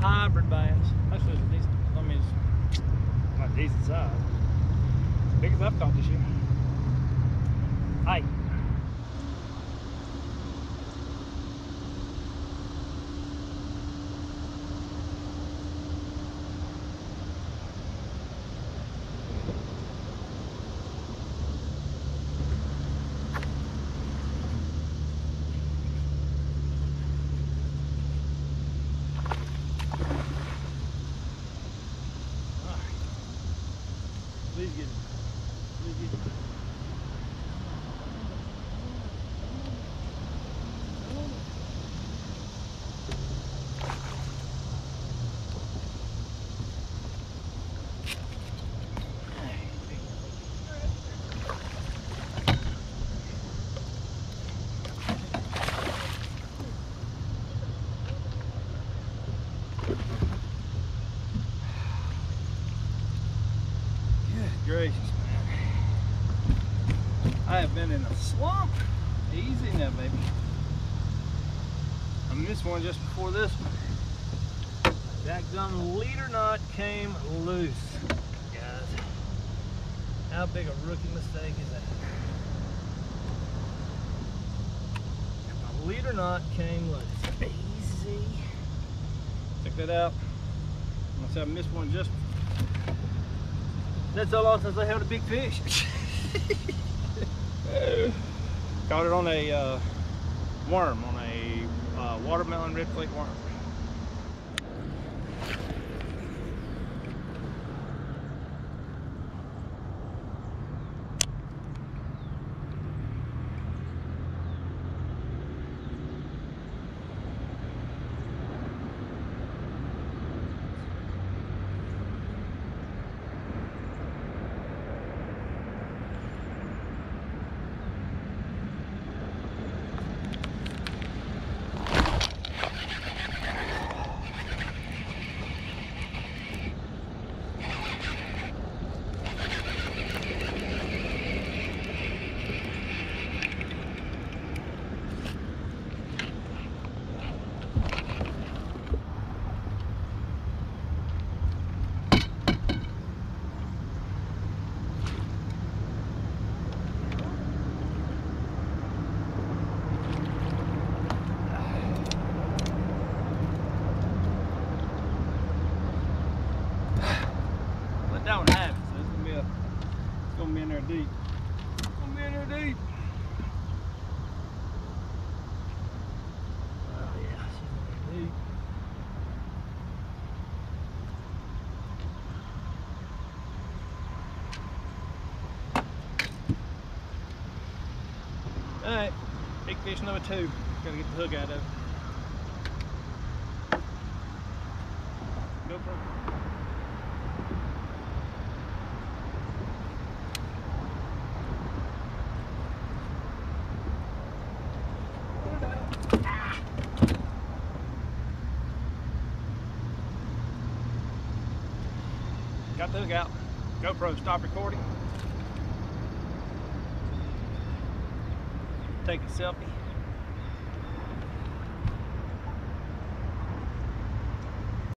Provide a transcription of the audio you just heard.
hybrid bass. That's just a decent, I mean, it's not decent size. It's big as I've caught this year. Hey. Please get it. Please get. I have been in a slump. Easy now, baby. I missed one just before this one. That gum leader knot came loose, guys. How big a rookie mistake is that? My leader knot came loose. Easy. Check that out. Must have missed one just that's so long since I held a big fish. Caught it on a uh, worm, on a uh, watermelon red flake worm. Let that one have it. So it's gonna be a, it's gonna be in there deep. It's gonna be in there deep. Oh yeah, she's in there deep. All right, big fish number two. Gotta get the hook out of it. GoPro. Got the out. GoPro, stop recording. Take a selfie.